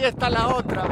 ahí está la otra.